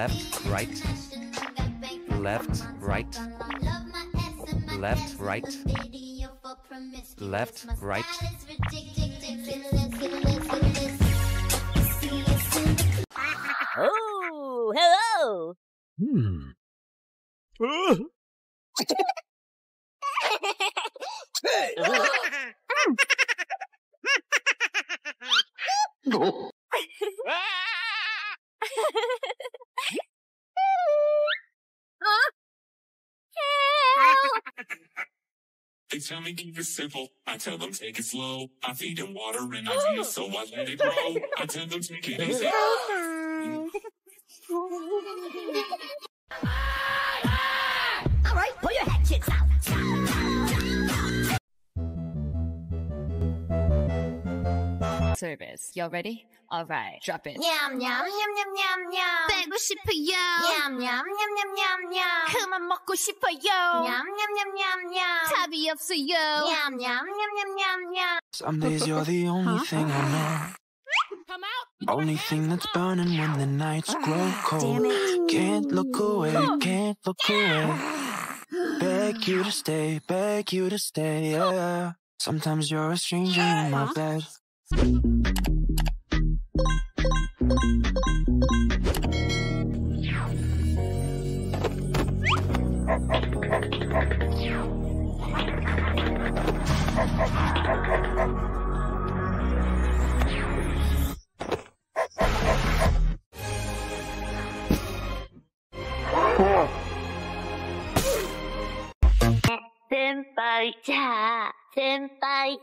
left, right, left, right, left, right, left, right. Oh, hello. Hmm. They tell me keep it simple. I tell them take it slow. I feed them water and I oh. ideas, so I let it grow. I tell them take it easy. All right, pull your hatchets out. Service. Y'all ready? All right, drop it. 냠냠냠냠냠냠. 빼고 싶어요. 냠냠냠냠냠냠. 그만 먹고 싶어요. 냠냠냠냠냠. 답이 없어요. 냠냠냠냠냠냠. Some days you're the only thing I know. Only thing that's burning when the nights grow cold. Can't look away, can't look away. Beg you to stay, beg you to stay, yeah. Sometimes you're a stranger in my bed. 先輩、じゃあ、先輩。ほ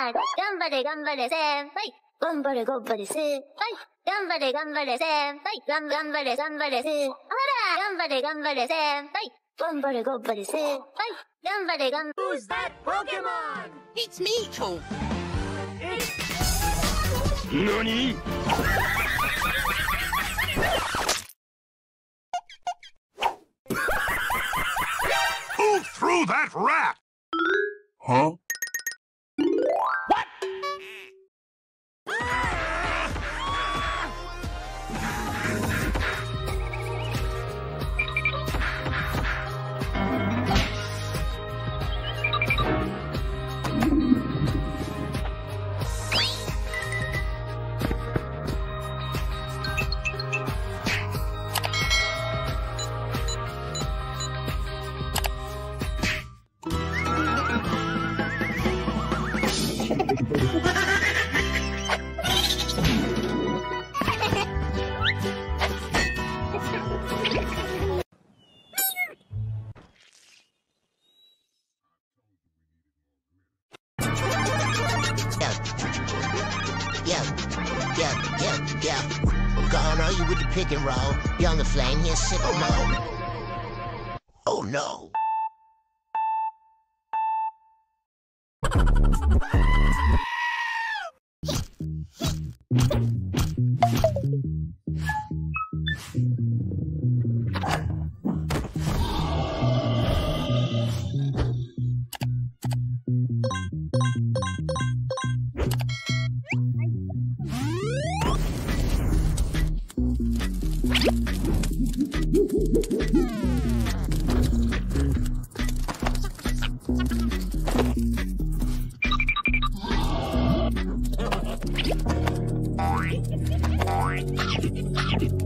ら頑張れ頑張れ先輩。頑張れ頑張れ先輩。頑張れ頑張れ先輩。頑張れ頑張れ先輩。ほら頑張れ頑張れ先輩。Gumbare, gumbare, say hi. Gumbare, gumbare. Who's that Pokemon? It's Micho. It's... NANI? Who threw that rat? Huh? yeah, yeah, yeah. What's going on? You with the pick and roll? You on the flame here, sipping on? Oh no. Oh, no. Thank you.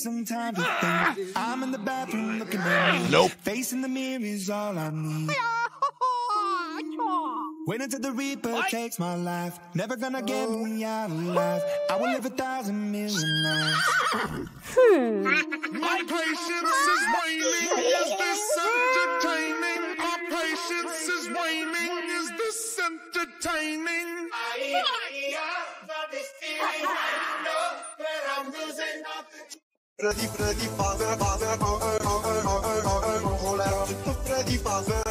some time to think. I'm in the bathroom looking at me. Nope. Facing the mirror is all I need. Wait until the Reaper takes my life. Never gonna get me out alive. I will live a thousand million lives. My patience is waning. Is this entertaining? My patience is waning. Is this entertaining? Freddy, Freddy, father, father, oh, oh, oh, oh, Freddy, Freddy, Fazer, Fazer, Rolero, Freddy, Fazer,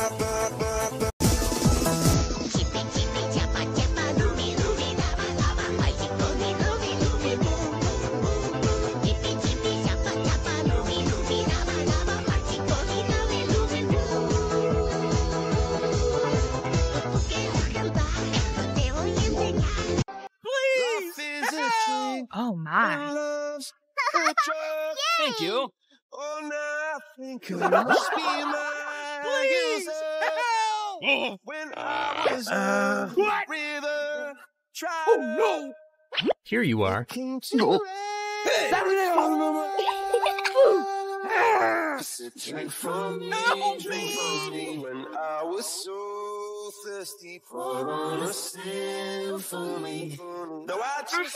Please! Oh my. Thank you. Oh, nothing could must be like yourself. When I was uh, a river, oh, try oh, no. Here you are. Drink ah! from me, drink from me when I was so thirsty. Pour on a for me. No, I just.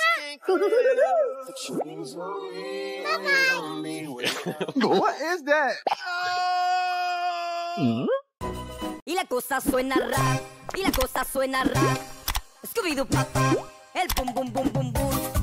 What is that? Y la cosa suena rap, y la cosa suena rap. Scooby-Doo papá, el bum bum bum bum bum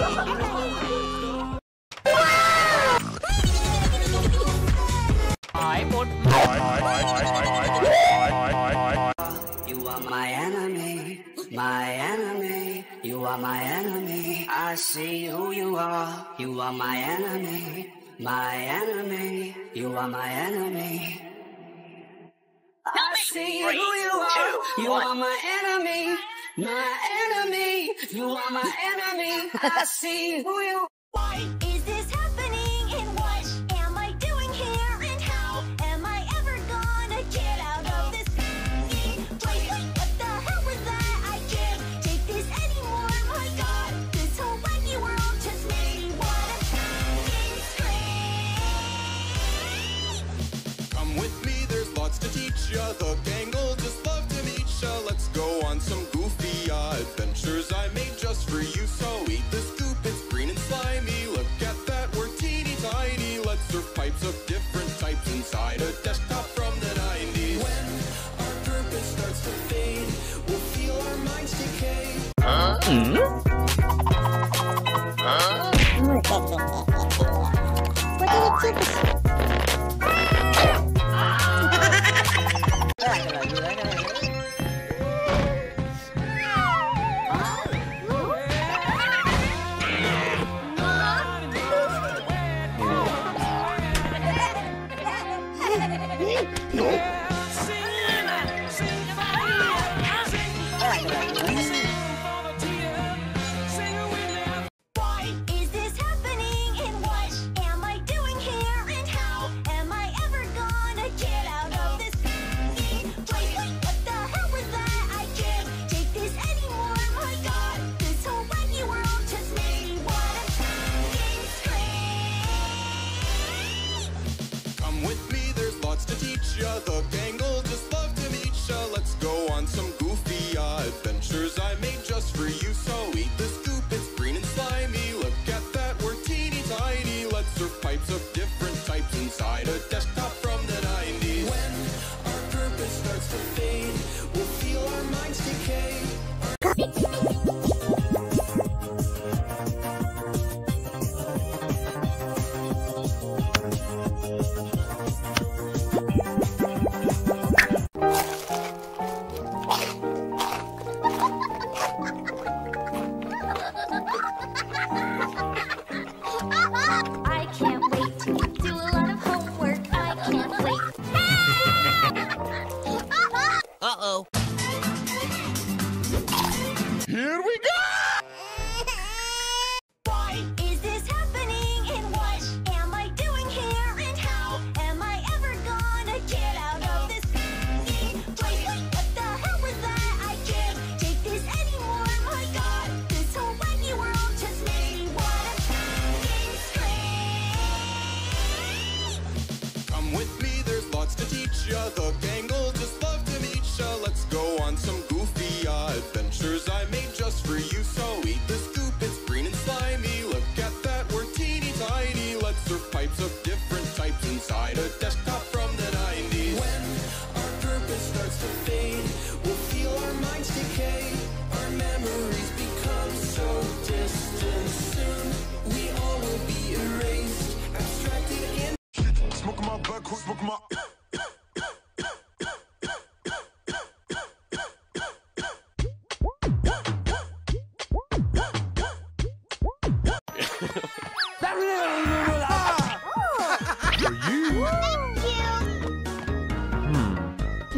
I You are my enemy, my enemy. You are my enemy. I see who you are. You are my enemy, my enemy. You are my enemy. I see who you are. You are my enemy, my enemy. You are my enemy. I see who you. Why is this happening? And what am I doing here? And how am I ever gonna get out of this place? What the hell was that? I can't take this anymore. My God, this whole wacky world just makes me wanna scream. Come with me, there's lots to teach ya. The gang will just love to. Let's go on some goofy uh, adventures I made just for you. So eat the scoop, it's green and slimy. Look at that, we're teeny tiny. Let's surf pipes of different types inside a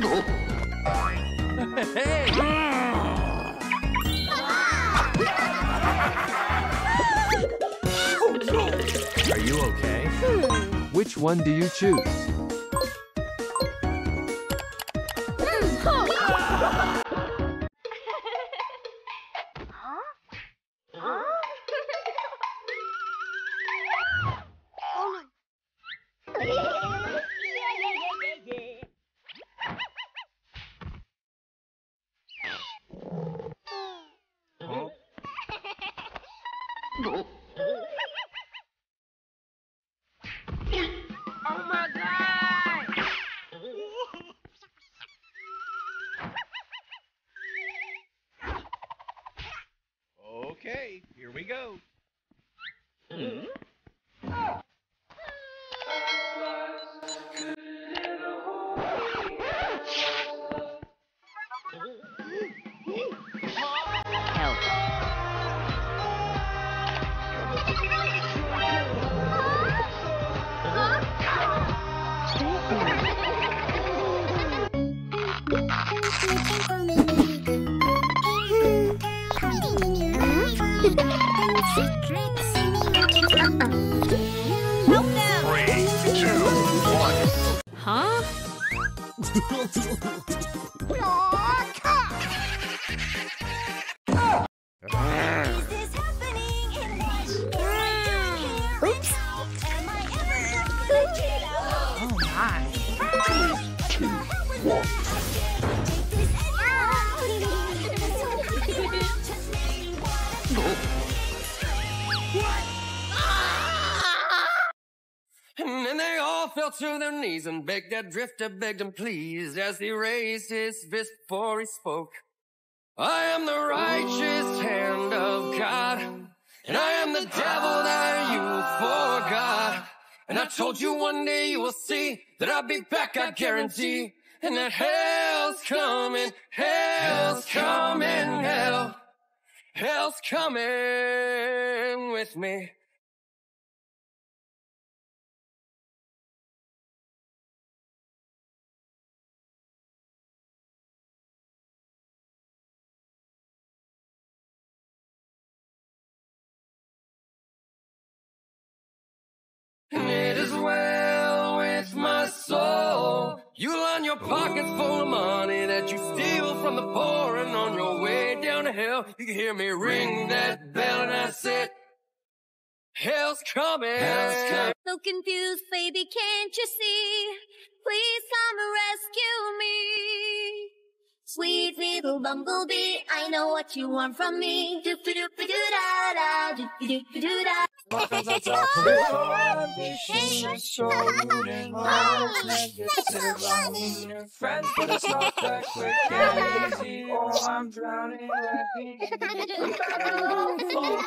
Are you okay? Which one do you choose? Three, two, one. Huh? their knees and begged that drifter, begged him please, as he raised his fist before he spoke. I am the righteous hand of God, and I am the devil that you forgot. And I told you one day you will see that I'll be back, I guarantee. And that hell's coming, hell's coming, hell. Hell's coming with me. your pockets full of money that you steal from the poor and on your way down to hell, you can hear me ring that bell and I said, Hell's coming. Hell's coming. So confused, baby, can't you see? Please come rescue me. Sweet little bumblebee, I know what you want from me. Do do do da da, do do do da. Friends, but it's not that quick and easy. Oh, I'm drowning. Let me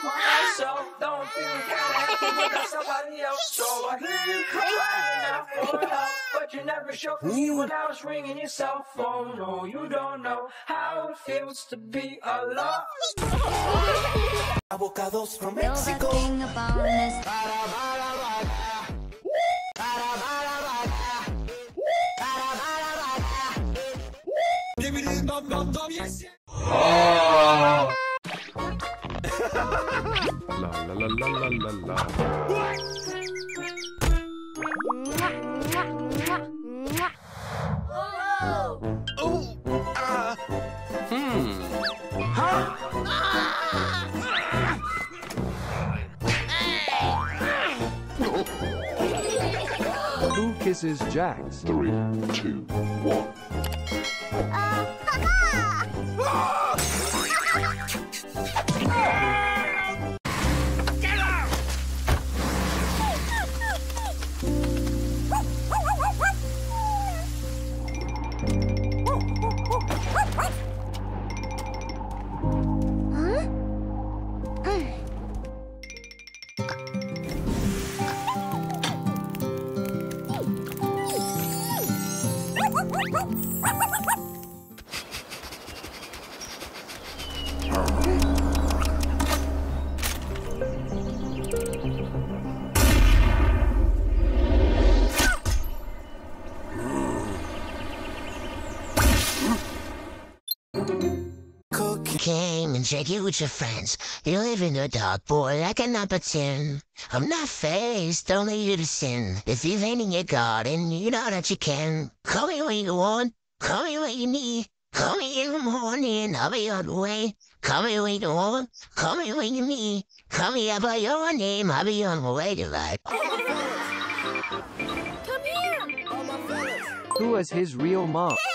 myself. Don't feel kind of somebody else. So I hear you crying out for help, but you never showed me when I was ringing your cell phone. No, you don't know how it feels to be alone. Avocados from Mexico. La la la la la la la. Who kisses Jax? Three, two, one. Came and said you with your friends. You live in the dark, boy, like a number 10. I'm not faced, only you to sin. If you've ain't in your garden, you know that you can. Call me when you want, call me when you need. Call me in the morning, I'll be on the way. Call me when you want, call me when you need. Call me out by your name, I'll be on my way to life. Come here. Who is his real mom?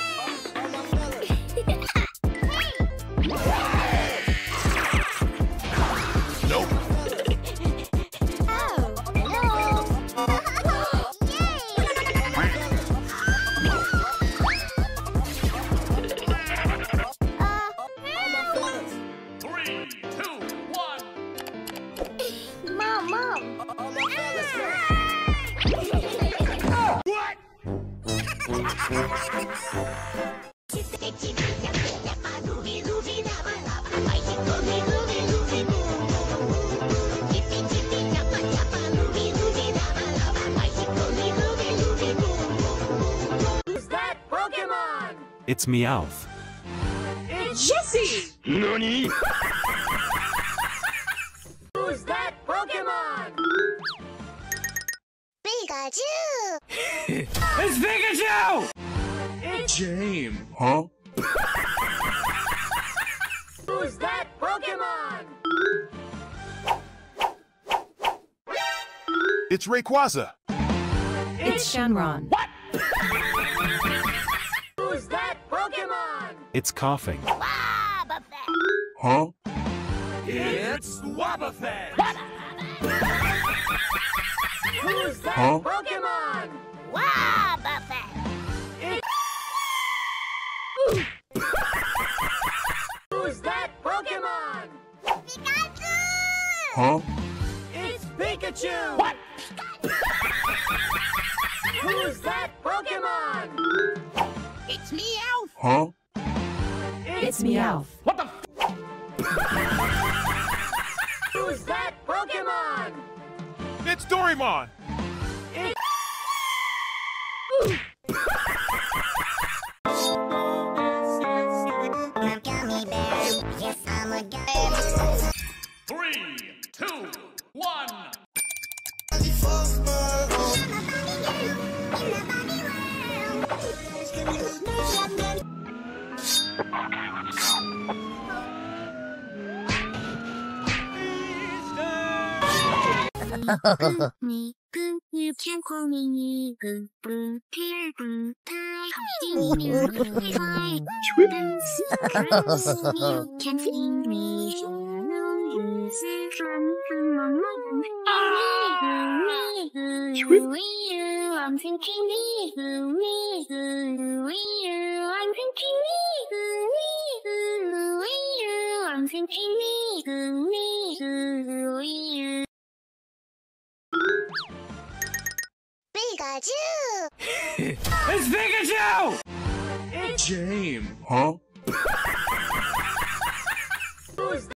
Mom, It's Meowth. It's Jessie! Nani? It's Rayquaza. It's Shenron. What? Who's that Pokemon? It's Koffing. Huh? It's Wobbuffet! Who's that Huh? Pokemon? Wobbuffet! Who's that Pokemon? Pikachu! Huh? It's Pikachu! What? Huh? It's Meowth. What the f- Who's that Pokemon? It's Doraemon. Me, boo, you can call me me, boo, boo, tear, boo, tie, see me, fly, dance, dance, you can see me, my, me, boo, I'm thinking me, boo, me, boo, me, you, I'm thinking me, boo, me, boo, me, you, I'm thinking me, boo, me, boo, me, you. Pikachu! it's Pikachu! It's James. Huh?